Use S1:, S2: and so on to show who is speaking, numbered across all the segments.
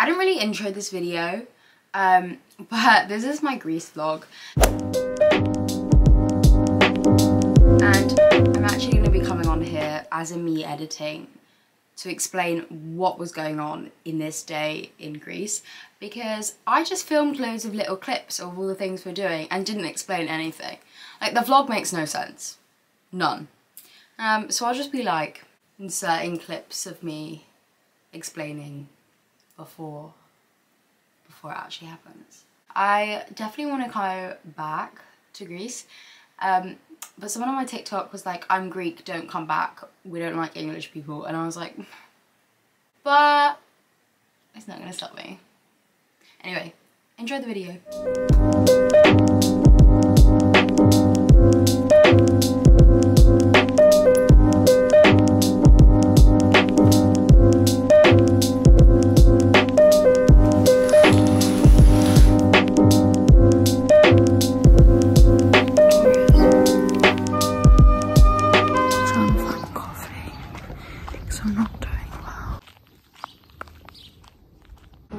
S1: I didn't really intro this video, um, but this is my Greece vlog. And I'm actually going to be coming on here as a me editing to explain what was going on in this day in Greece because I just filmed loads of little clips of all the things we're doing and didn't explain anything. Like the vlog makes no sense. None. Um, so I'll just be like inserting clips of me explaining before before it actually happens. I definitely want to go back to Greece um, but someone on my TikTok was like, I'm Greek, don't come back. We don't like English people. And I was like, but it's not going to stop me. Anyway, enjoy the video.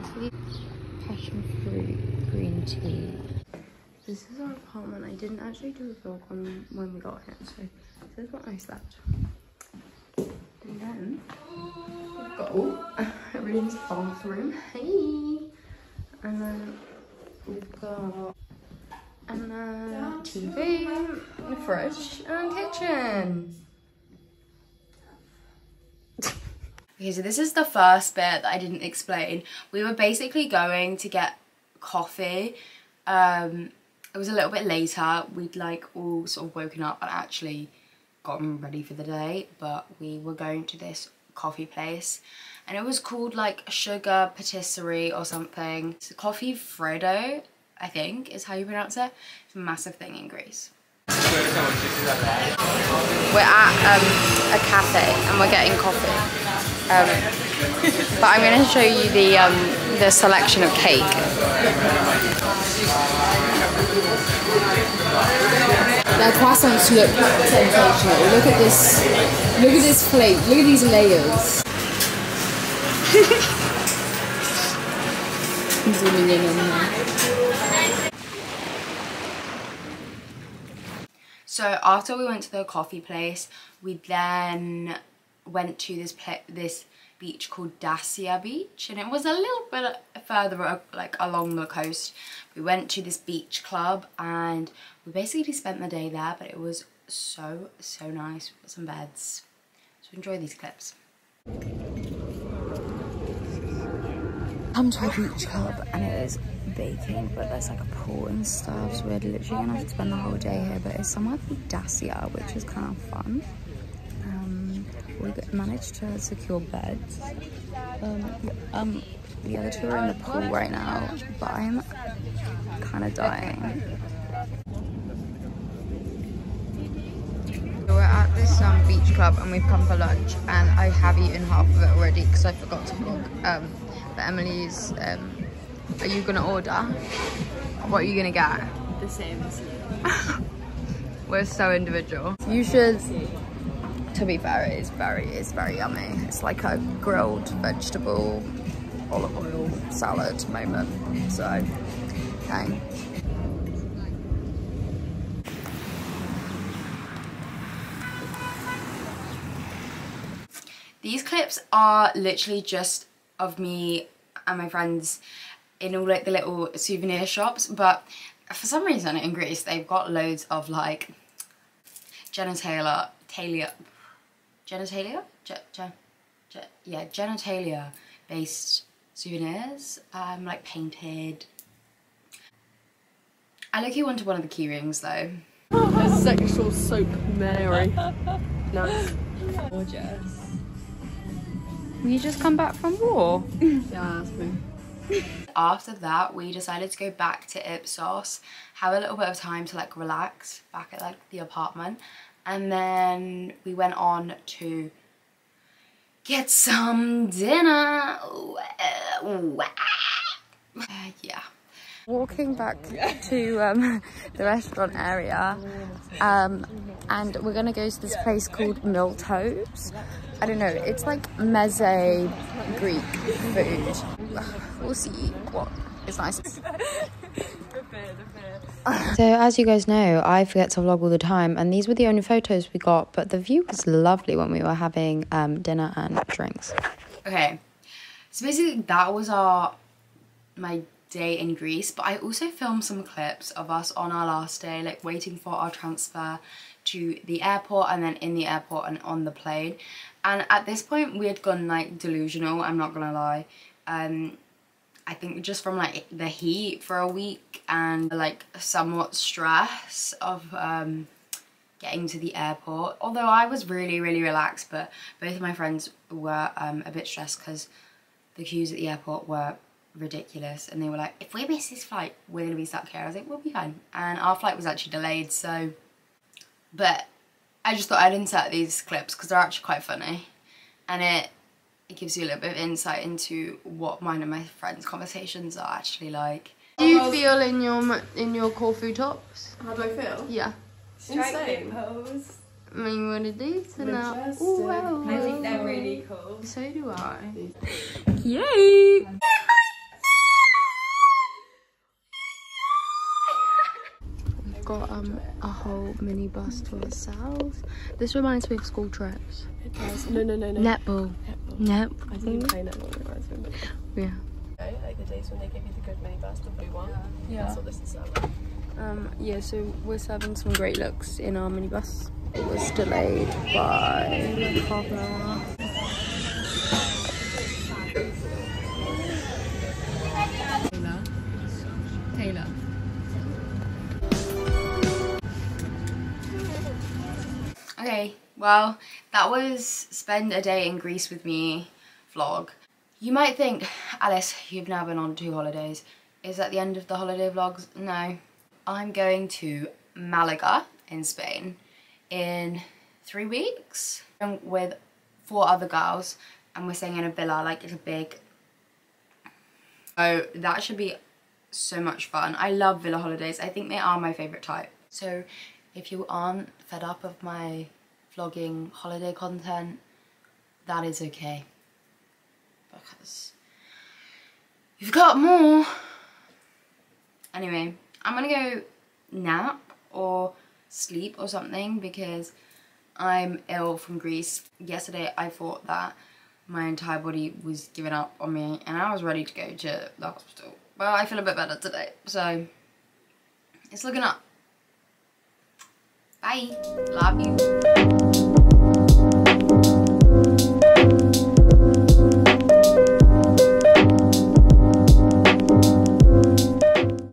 S1: Coffee, passion fruit, green tea. This is our apartment. I didn't actually do a vlog on when we got here, so this is what I slept. And then we've got oh, everything's bathroom. Hey, and then we've got and uh, then TV, a fridge, and kitchen. Okay, so this is the first bit that I didn't explain. We were basically going to get coffee. Um, it was a little bit later. We'd like all sort of woken up and actually gotten ready for the day, but we were going to this coffee place and it was called like Sugar Patisserie or something. It's Coffee Freddo, I think is how you pronounce it. It's a massive thing in Greece. We're at um, a cafe and we're getting coffee. Um, but I'm going to show you the um, the selection of cake.
S2: Their croissants look sensational. Look at this. Look at this plate. Look at these layers. Zooming in on her.
S1: So after we went to the coffee place, we then went to this this beach called Dassia Beach, and it was a little bit further uh, like along the coast. We went to this beach club, and we basically spent the day there. But it was so so nice. We got some beds. So enjoy these clips.
S3: Come to a beach club and it is baking but there's like a pool and stuff so we're literally gonna have to spend the whole day here but it's somewhere called Dassia which is kind of fun um, we managed to secure beds um, um, the other two are in the pool right now but I'm kind of dying
S1: we're at this um, beach club and we've come for lunch and I have eaten half of it already because I forgot to vlog. Emily's, um, are you gonna order? What are you gonna get?
S2: The same.
S1: We're so individual. You should, to be fair, it is very, it's very yummy. It's like a grilled vegetable, olive oil salad moment. So, okay. These clips are literally just of me and my friends in all like the little souvenir shops, but for some reason in Greece they've got loads of like genitalia, talia, genitalia, ge, ge, ge, yeah, genitalia based souvenirs, um, like painted. I look you wanted one of the key rings though.
S2: A sexual soap Mary. nice. Gorgeous.
S1: You just come back from war.
S2: Yeah, that's me.
S1: After that, we decided to go back to Ipsos, have a little bit of time to like relax back at like the apartment, and then we went on to get some dinner. Uh, yeah.
S3: Walking back to um, the restaurant area um, and we're gonna go to this place called Milto's. I don't know, it's like meze Greek food. We'll see what is nice. So as you guys know, I forget to vlog all the time and these were the only photos we got, but the view was lovely when we were having um, dinner and drinks.
S1: Okay, so basically that was our my day in Greece, but I also filmed some clips of us on our last day, like waiting for our transfer to the airport and then in the airport and on the plane. And at this point we had gone like delusional, I'm not gonna lie. Um, I think just from like the heat for a week and like somewhat stress of um, getting to the airport. Although I was really, really relaxed, but both of my friends were um, a bit stressed because the queues at the airport were ridiculous and they were like, if we miss this flight, we're gonna be stuck here. I was like, we'll be fine. And our flight was actually delayed, so, but I just thought I'd insert these clips because they're actually quite funny. And it it gives you a little bit of insight into what mine and my friends' conversations are actually like.
S2: Do you feel in your in your Corfu tops?
S4: How do I feel?
S2: Yeah.
S4: Insane.
S5: pose.
S2: I mean, what it is to now.
S4: Majestic.
S2: Ooh, wow.
S5: I think they're really cool.
S2: So do I.
S3: Yay!
S2: got um a whole mini bus to ourselves. This reminds me of school trips.
S4: It does. No, no, no, no.
S2: Netball.
S4: Netball.
S2: Netball.
S4: I didn't play netball when I was
S2: Yeah.
S4: Okay, like the days when they give you the good minibus, the blue one. Yeah. That's what this is like.
S2: Um, yeah, so we're serving some great looks in our minibus. It was delayed by like half an hour.
S1: Okay, well, that was spend a day in Greece with me vlog. You might think, Alice, you've now been on two holidays. Is that the end of the holiday vlogs? No. I'm going to Malaga in Spain in three weeks with four other girls and we're staying in a villa, like it's a big... So that should be so much fun. I love villa holidays. I think they are my favourite type. So if you aren't fed up of my vlogging holiday content, that is okay. Because you've got more. Anyway, I'm gonna go nap or sleep or something because I'm ill from Greece. Yesterday I thought that my entire body was giving up on me and I was ready to go to the hospital. Well, I feel a bit better today, so it's looking up. Bye. Love you.